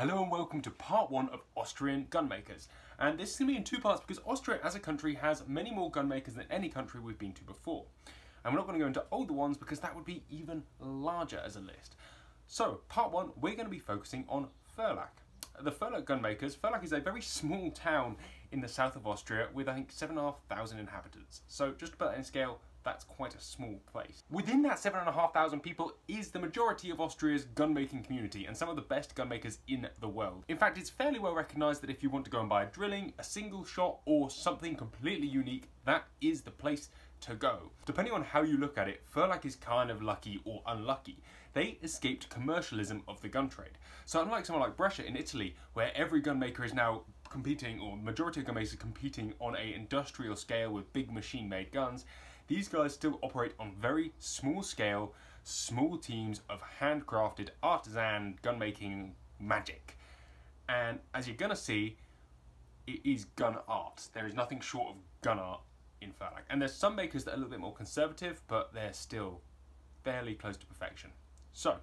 Hello and welcome to part one of Austrian gunmakers. And this is going to be in two parts because Austria as a country has many more gunmakers than any country we've been to before. And we're not going to go into older ones because that would be even larger as a list. So, part one, we're going to be focusing on Ferlach. The Ferlach gunmakers, Ferlach is a very small town in the south of Austria with I think 7,500 inhabitants. So just that in scale, that's quite a small place. Within that 7,500 people is the majority of Austria's gunmaking community and some of the best gunmakers in the world. In fact, it's fairly well recognised that if you want to go and buy a drilling, a single shot or something completely unique, that is the place to go. Depending on how you look at it, Ferlach is kind of lucky or unlucky. They escaped commercialism of the gun trade. So unlike someone like Brescia in Italy, where every gunmaker is now competing, or majority of gunmakers competing on a industrial scale with big machine-made guns, these guys still operate on very small scale, small teams of handcrafted artisan gunmaking magic. And as you're gonna see, it is gun art. There is nothing short of gun art in Ferlach. And there's some makers that are a little bit more conservative, but they're still fairly close to perfection. So,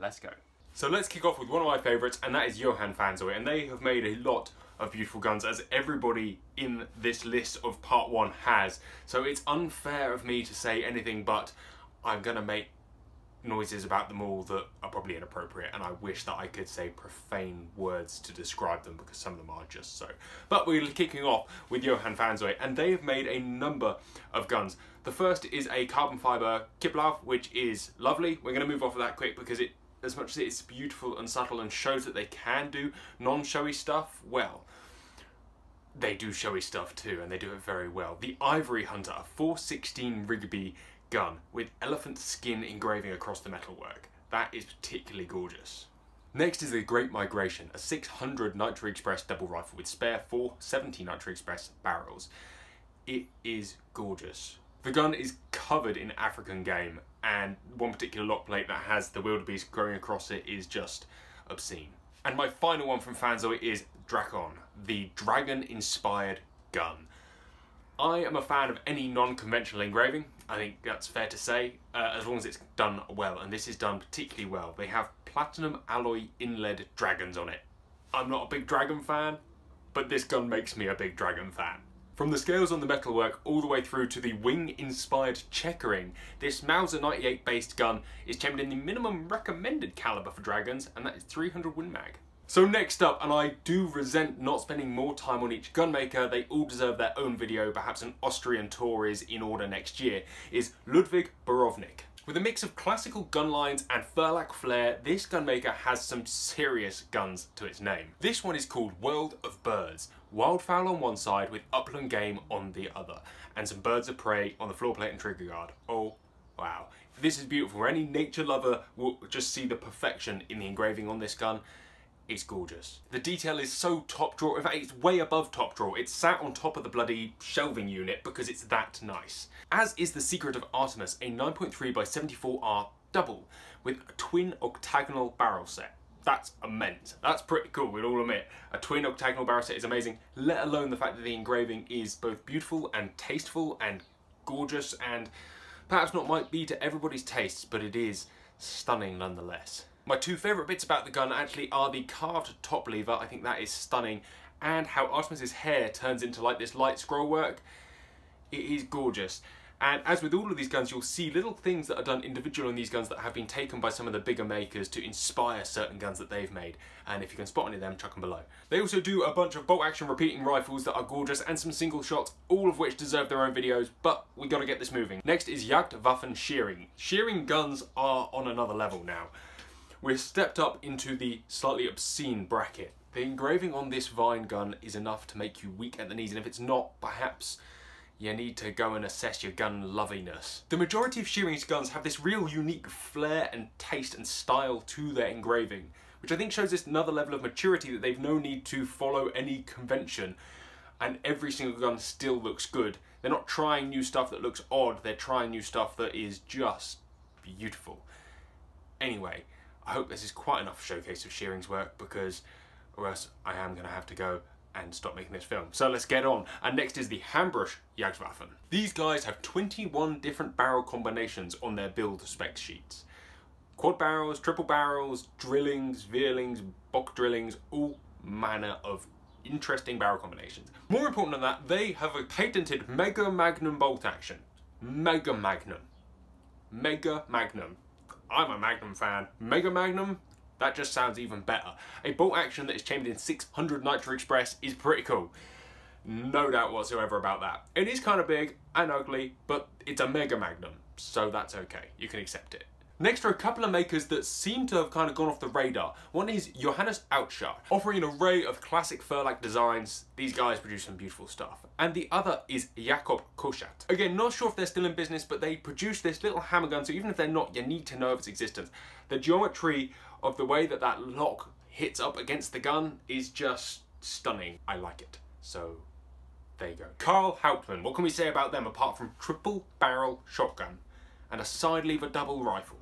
let's go. So let's kick off with one of my favourites, and that is Johan Fanzoj. And they have made a lot of beautiful guns, as everybody in this list of part one has. So it's unfair of me to say anything, but I'm going to make noises about them all that are probably inappropriate and I wish that I could say profane words to describe them because some of them are just so. But we're kicking off with Johan Fanzoj and they have made a number of guns. The first is a carbon fibre Kipplauf which is lovely. We're going to move off of that quick because it as much as it's beautiful and subtle and shows that they can do non-showy stuff, well, they do showy stuff too, and they do it very well. The Ivory Hunter, a 416 Rigby gun with elephant skin engraving across the metalwork. That is particularly gorgeous. Next is the Great Migration, a 600 Nitro Express double rifle with spare 470 Nitro Express barrels. It is gorgeous. The gun is covered in African game and one particular lock plate that has the wildebeest growing across it is just obscene. And my final one from Fanzoj is Drakon, the dragon-inspired gun. I am a fan of any non-conventional engraving. I think that's fair to say, uh, as long as it's done well, and this is done particularly well. They have platinum alloy inlaid dragons on it. I'm not a big dragon fan, but this gun makes me a big dragon fan. From the scales on the metalwork all the way through to the wing-inspired checkering, this Mauser 98 based gun is chambered in the minimum recommended caliber for dragons, and that is 300 Win Mag. So next up, and I do resent not spending more time on each gunmaker, they all deserve their own video, perhaps an Austrian tour is in order next year, is Ludwig Borovnik. With a mix of classical gun lines and Ferlach flair, this gunmaker has some serious guns to its name. This one is called World of Birds. Wildfowl on one side with upland game on the other, and some birds of prey on the floor plate and trigger guard. Oh, wow. This is beautiful. Any nature lover will just see the perfection in the engraving on this gun. It's gorgeous. The detail is so top drawer, in fact it's way above top drawer. It's sat on top of the bloody shelving unit because it's that nice. As is the secret of Artemis, a 9.3 by 74R double with a twin octagonal barrel set. That's immense. That's pretty cool, we'll all admit. A twin octagonal barrel set is amazing, let alone the fact that the engraving is both beautiful and tasteful and gorgeous and perhaps not might be to everybody's tastes, but it is stunning nonetheless. My two favourite bits about the gun actually are the carved top lever, I think that is stunning, and how Artemis's hair turns into like this light scroll work. It is gorgeous. And as with all of these guns, you'll see little things that are done individual on these guns that have been taken by some of the bigger makers to inspire certain guns that they've made. And if you can spot any of them, chuck them below. They also do a bunch of bolt action repeating rifles that are gorgeous and some single shots, all of which deserve their own videos, but we gotta get this moving. Next is Jagdwaffen Scheiring. Scheiring guns are on another level now. We're stepped up into the slightly obscene bracket. The engraving on this vine gun is enough to make you weak at the knees, and if it's not, perhaps you need to go and assess your gun loviness. The majority of Scheiring's guns have this real unique flair and taste and style to their engraving, which I think shows this another level of maturity that they've no need to follow any convention and every single gun still looks good. They're not trying new stuff that looks odd, they're trying new stuff that is just beautiful. Anyway, I hope this is quite enough showcase of Scheiring's work because or else I am going to have to go and stop making this film. So let's get on. And next is the Hambrusch Jagdwaffen. These guys have 21 different barrel combinations on their build spec sheets. quad barrels, triple barrels, drillings, vierlings, bock drillings, all manner of interesting barrel combinations. More important than that, they have a patented Mega Magnum bolt action. Mega Magnum. Mega Magnum. I'm a Magnum fan. Mega Magnum, that just sounds even better. A bolt action that is chambered in 600 Nitro Express is pretty cool. No doubt whatsoever about that. It is kind of big and ugly, but it's a Mega Magnum, so that's okay. You can accept it. Next are a couple of makers that seem to have kind of gone off the radar. One is Johannes Outschar, offering an array of classic Ferlach designs. These guys produce some beautiful stuff. And the other is Jakob Koschat. Again, not sure if they're still in business, but they produce this little hammer gun, so even if they're not, you need to know of its existence. The geometry of the way that that lock hits up against the gun is just stunning. I like it. So there you go. Karl Hauptmann, what can we say about them apart from triple barrel shotgun and a side lever double rifle?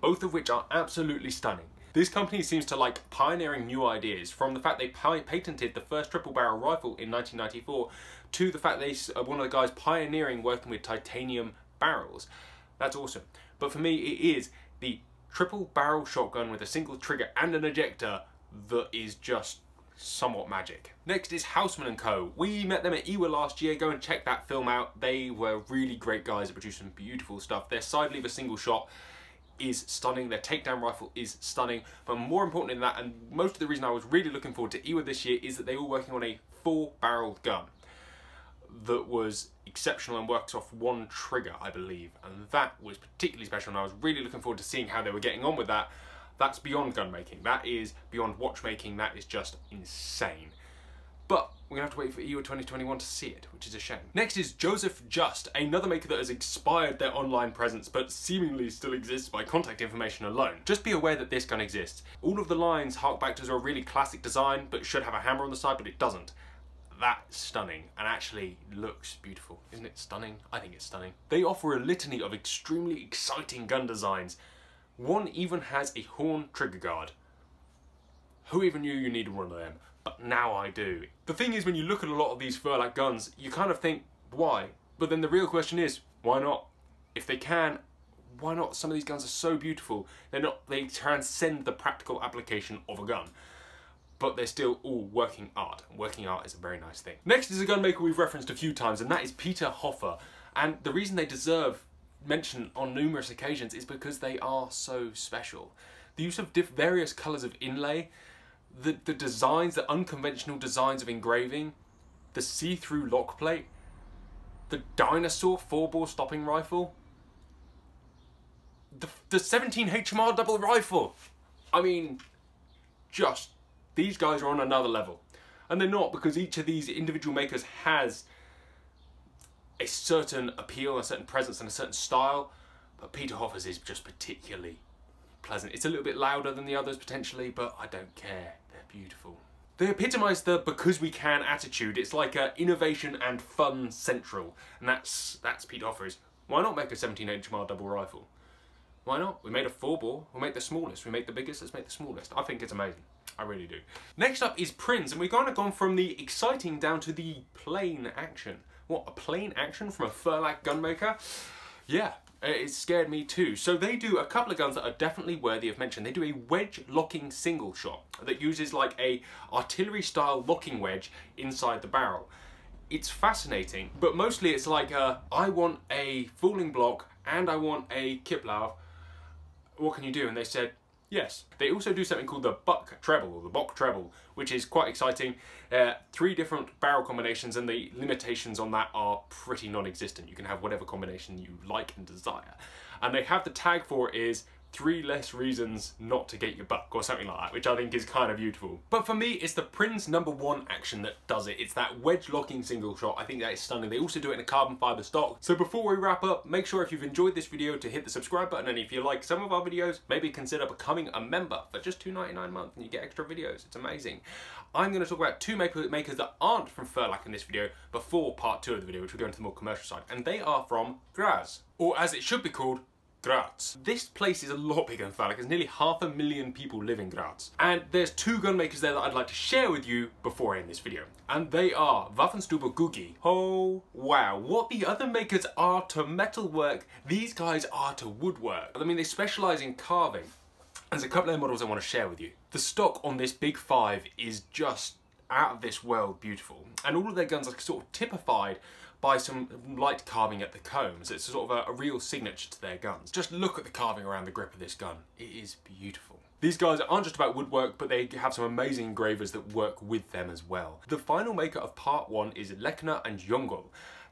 Both of which are absolutely stunning. This company seems to like pioneering new ideas, from the fact they patented the first triple barrel rifle in 1994 to the fact they are one of the guys pioneering working with titanium barrels. That's awesome. But for me, it is the triple barrel shotgun with a single trigger and an ejector that is just somewhat magic. Next is Hausmann & Co. We met them at IWA last year. Go and check that film out. They were really great guys at producing beautiful stuff. Their side lever single shot is stunning, their takedown rifle is stunning, but more important than that, and most of the reason I was really looking forward to IWA this year is that they were working on a four-barreled gun that was exceptional and works off one trigger, I believe, and that was particularly special, and I was really looking forward to seeing how they were getting on with that. That's beyond gun making, that is beyond watchmaking, that is just insane. But we're to have to wait for IWA 2021 to see it, which is a shame. Next is Josef Just, another maker that has expired their online presence but seemingly still exists by contact information alone. Just be aware that this gun exists. All of the lines hark back to a really classic design but should have a hammer on the side but it doesn't. That's stunning and actually looks beautiful. Isn't it stunning? I think it's stunning. They offer a litany of extremely exciting gun designs. One even has a horn trigger guard. Who even knew you needed one of them? Now I do. The thing is, when you look at a lot of these Ferlach guns, you kind of think, why? But then the real question is, why not? If they can, why not? Some of these guns are so beautiful. They're not, they transcend the practical application of a gun. But they're still all working art. Working art is a very nice thing. Next is a gun maker we've referenced a few times, and that is Peter Hofer. And the reason they deserve mention on numerous occasions is because they are so special. The use of various colours of inlay the, the designs, the unconventional designs of engraving, the see-through lock plate, the dinosaur four-bore stopping rifle, the, the 17 HMR double rifle. I mean, just, these guys are on another level. And they're not because each of these individual makers has a certain appeal, a certain presence and a certain style. But Peter Hofer's is just particularly pleasant. It's a little bit louder than the others potentially, but I don't care beautiful. They epitomise the because we can attitude. It's like a innovation and fun central. And that's that's Pete Hofer's. Why not make a 17 HMR double rifle? Why not? We made a four bore, we'll make the smallest. We make the biggest, let's make the smallest. I think it's amazing. I really do. Next up is Prinz, and we've kind of gone from the exciting down to the plain action. What, a plain action from a Ferlach gunmaker? Yeah, Uh, it scared me too. So they do a couple of guns that are definitely worthy of mention. They do a wedge locking single shot that uses like a artillery style locking wedge inside the barrel. It's fascinating, but mostly it's like a, I want a falling block and I want a Kipplauf. What can you do? And they said, Yes. They also do something called the buck treble, or the bock treble, which is quite exciting. Uh, three different barrel combinations and the limitations on that are pretty non-existent. You can have whatever combination you like and desire. And they have the tag for it is three less reasons not to get your buck or something like that, which I think is kind of beautiful. But for me, it's the Prinz number one action that does it. It's that wedge locking single shot. I think that is stunning. They also do it in a carbon fiber stock. So before we wrap up, make sure if you've enjoyed this video to hit the subscribe button. And if you like some of our videos, maybe consider becoming a member for just $2.99 a month and you get extra videos. It's amazing. I'm going to talk about two makers that aren't from Ferlach in this video before part two of the video, which will go into the more commercial side. And they are from Graz, or as it should be called, Graz. This place is a lot bigger than Ferlach. There's nearly half a million people live in Graz. And there's two gun makers there that I'd like to share with you before I end this video. And they are Waffenstube Guggi. Oh, wow. What the other makers are to metalwork, these guys are to woodwork. I mean, they specialize in carving. There's a couple of models I want to share with you. The stock on this Big 5 is just out of this world beautiful. And all of their guns are sort of typified by some light carving at the combs. It's sort of a, a, real signature to their guns. Just look at the carving around the grip of this gun. It is beautiful. These guys aren't just about woodwork, but they have some amazing engravers that work with them as well. The final maker of part one is Lechner and Jungl.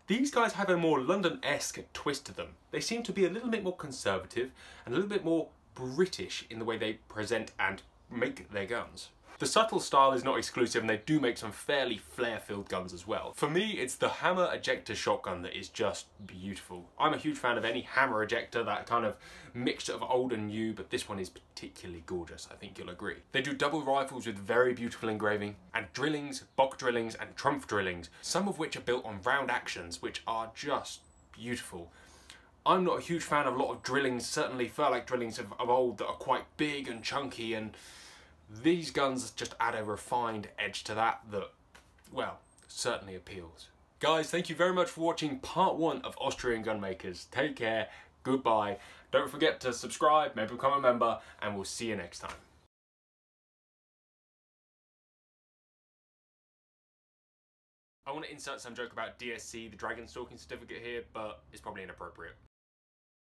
These guys have a more London-esque twist to them. They seem to be a little bit more conservative and a little bit more British in the way they present and make their guns. The subtle style is not exclusive and they do make some fairly flare-filled guns as well. For me, it's the hammer ejector shotgun that is just beautiful. I'm a huge fan of any hammer ejector, that kind of mixture of old and new, but this one is particularly gorgeous, I think you'll agree. They do double rifles with very beautiful engraving, and drillings, Bock drillings, and Trumpf drillings, some of which are built on round actions, which are just beautiful. I'm not a huge fan of a lot of drillings, certainly Ferlach drillings of, of old that are quite big and chunky and these guns just add a refined edge to that that, well, certainly appeals. Guys, thank you very much for watching part one of Austrian Gunmakers. Take care, goodbye. Don't forget to subscribe, maybe become a member, and we'll see you next time. I want to insert some joke about DSC, the Dragon Stalking Certificate here, but it's probably inappropriate.